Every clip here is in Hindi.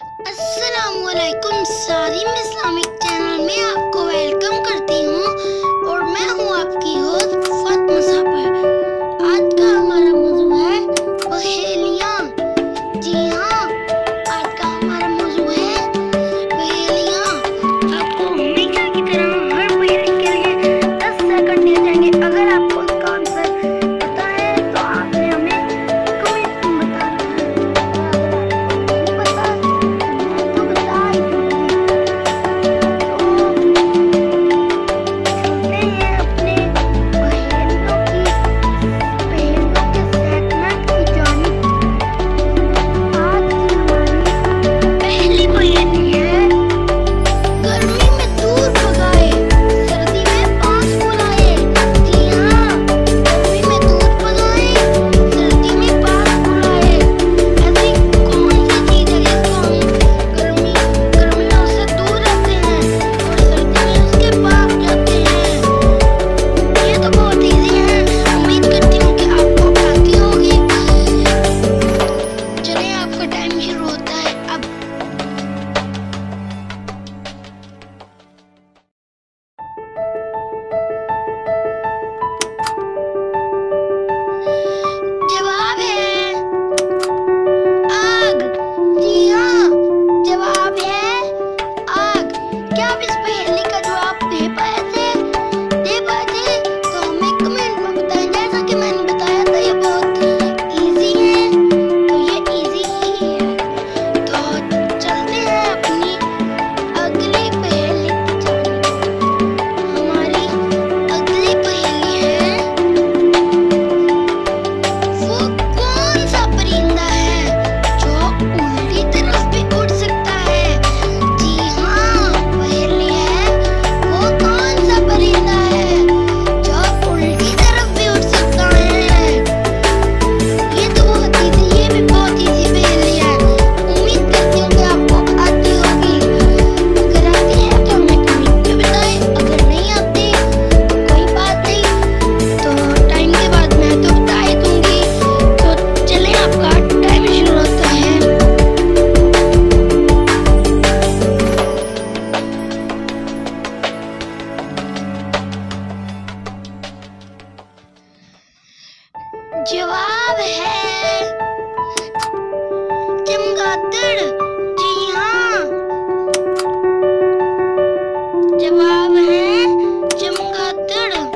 अस्सलाम सारी इस्लामिक चैनल में आपको वेलकम करते बिजली का आप दे पाए जवाब है। चमगादड़ जी हाँ। जवाब है चमगादड़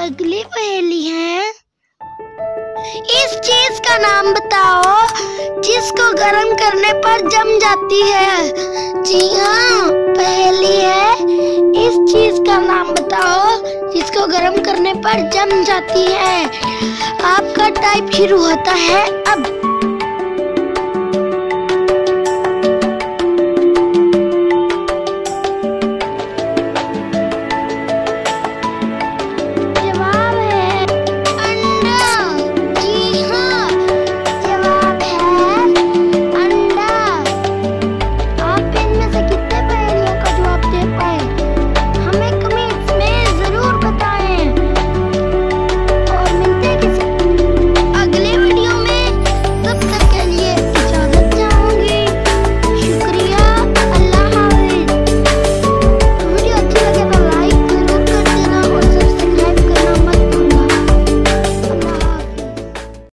अगली पहेली है। इस चीज़ का नाम बताओ, जिसको गर्म करने पर जम जाती है। जी हाँ पहेली है। इस चीज़ का नाम बताओ, जिसको गर्म करने पर जम जाती है। आपका टाइप शुरू होता है अब।